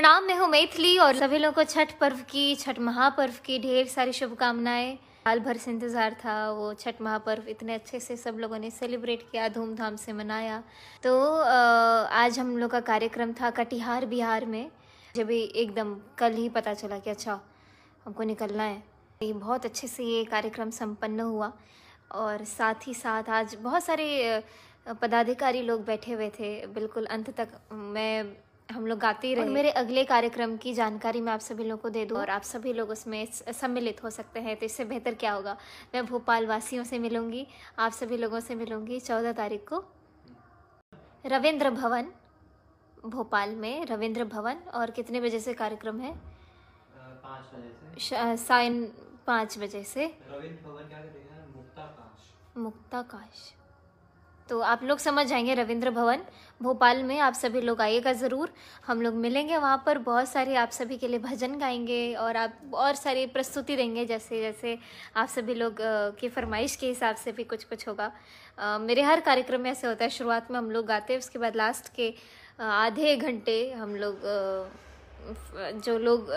प्रणाम, मैं हूँ मैथिली और सभी लोगों को छठ पर्व की, छठ महापर्व की ढेर सारी शुभकामनाएँ। साल भर से इंतज़ार था, वो छठ महापर्व इतने अच्छे से सब लोगों ने सेलिब्रेट किया, धूमधाम से मनाया। तो आज हम लोग का कार्यक्रम था कटिहार बिहार में। जब एकदम कल ही पता चला कि अच्छा हमको निकलना है। ये बहुत अच्छे से ये कार्यक्रम संपन्न हुआ और साथ ही साथ आज बहुत सारे पदाधिकारी लोग बैठे हुए थे। बिल्कुल अंत तक मैं हम लोग गाते ही रहे और मेरे अगले कार्यक्रम की जानकारी मैं आप सभी लोगों को दे दूँ और आप सभी लोग उसमें सम्मिलित हो सकते हैं तो इससे बेहतर क्या होगा? मैं भोपाल वासियों से मिलूँगी आप सभी लोगों से मिलूँगी चौदह तारीख को। रविंद्र भवन भोपाल में रविंद्र भवन और कितने बजे से कार्यक्रम है? पाँच बजे से। श- सायन पाँच बजे से। रविंद्र भवन क्या करेगा मुक्ताकाश। मुक्ताकाश। तो आप लोग समझ जाएँगे रविंद्र भवन। भोपाल में आप सभी लोग आइएगा ज़रूर। हम लोग मिलेंगे वहाँ पर। बहुत सारे आप सभी के लिए भजन गाएँगे और आप और सारी प्रस्तुति देंगे जैसे जैसे आप सभी लोग की फरमाइश के हिसाब से भी कुछ कुछ होगा। मेरे हर कार्यक्रम में ऐसे होता है, शुरुआत में हम लोग गाते हैं, उसके बाद लास्ट के आधे घंटे हम लोग जो लोग